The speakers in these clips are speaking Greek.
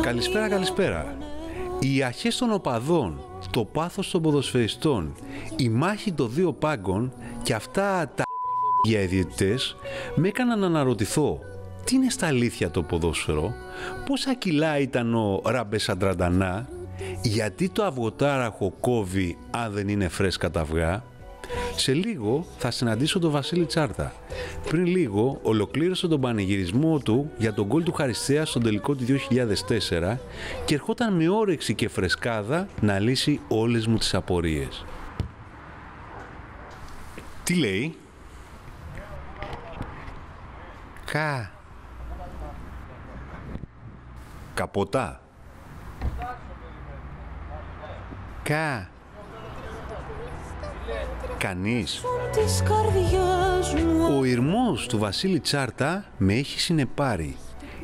Καλησπέρα, καλησπέρα. Οι αρχές των οπαδών, το πάθος των ποδοσφαιριστών, η μάχη των δύο πάγκων και αυτά τα για ιδιαιτητές με έκαναν να αναρωτηθώ τι είναι στα αλήθεια το ποδόσφαιρο, πόσα κιλά ήταν ο Ράμπες Αντραντανά, γιατί το αυγοτάραχο κόβει αν δεν είναι φρέσκα τα αυγά, σε λίγο θα συναντήσω τον Βασίλη Τσάρτα. Πριν λίγο ολοκλήρωσε τον πανηγυρισμό του για τον γκολ του Χαριστέα στον τελικό του 2004 και ερχόταν με όρεξη και φρεσκάδα να λύσει όλες μου τις απορίες. Τι λέει; Κα. Καποτά. Κα. Κανείς. Ο ηρμός του Βασίλη Τσάρτα με έχει συνεπάρει.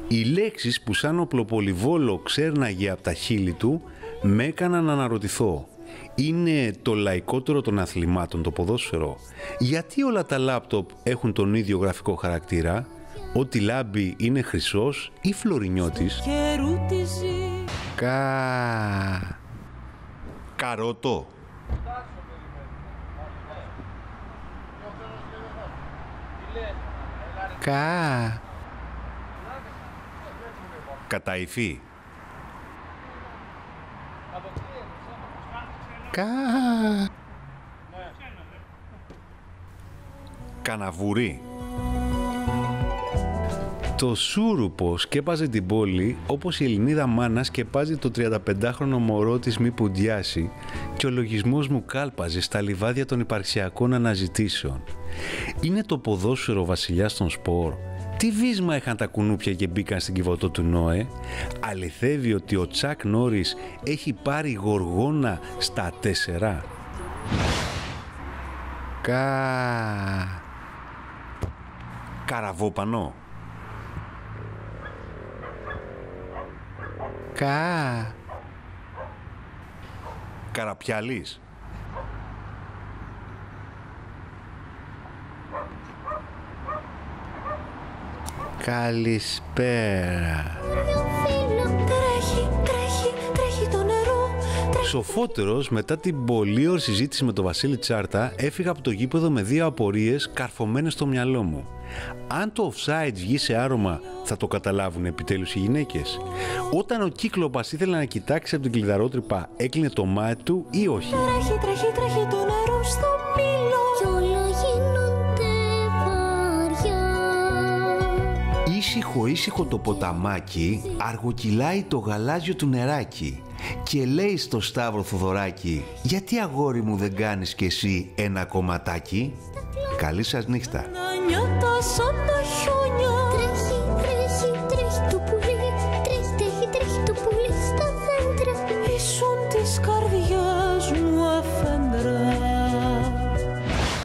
Οι λέξεις που σαν οπλοπολιβόλο ξέρναγε από τα χείλη του με έκαναν να αναρωτηθώ. Είναι το λαϊκότερο των αθλημάτων το ποδόσφαιρο; Γιατί όλα τα λάπτοπ έχουν τον ίδιο γραφικό χαρακτήρα; Ότι λάμπει είναι χρυσός ή φλωρινιώτης; Κα... Καρότο. Κα. Καταϊφή. Κα. Καναβουρί. Το σούρουπο σκέπαζε την πόλη όπως η Ελληνίδα μάνα σκεπάζει το 35χρονο μωρό της μη πουντιάσει και ο λογισμός μου κάλπαζε στα λιβάδια των υπαρξιακών αναζητήσεων. Είναι το ποδόσφαιρο βασιλιάς των σπορ. Τι βίσμα είχαν τα κουνούπια και μπήκαν στην κυβωτό του Νόε. Αληθεύει ότι ο Τσάκ Νόρις έχει πάρει γοργόνα στα τέσσερα. Κα... Καραβόπανο. Κα... Καραπιαλής. Καλησπέρα. Σοφότερος, μετά την πολύ ώρη συζήτηση με τον Βασίλη Τσάρτα, έφυγα από το γήπεδο με δύο απορίες καρφωμένες στο μυαλό μου. Αν το offside βγει σε άρωμα, θα το καταλάβουν επιτέλους οι γυναίκες. Όταν ο κύκλοπας ήθελε να κοιτάξει από την κλειδαρότρυπα, έκλεινε το μάτι του ή όχι; Τρέχει, τρέχει, τρέχει το νερό στο ήσυχο ήσυχο το ποταμάκι αργοκυλάει το γαλάζιο του νεράκι και λέει στο Σταύρο Θοδωράκι «Γιατί αγόρι μου δεν κάνεις κι εσύ ένα κομματάκι» Καλή σας νύχτα! Ήσουν